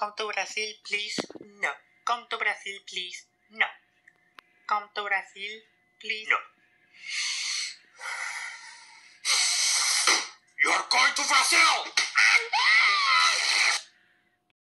Come to Brazil, please. No. Come to Brazil, please. No. Come to Brazil, please. No. You're going to Brazil!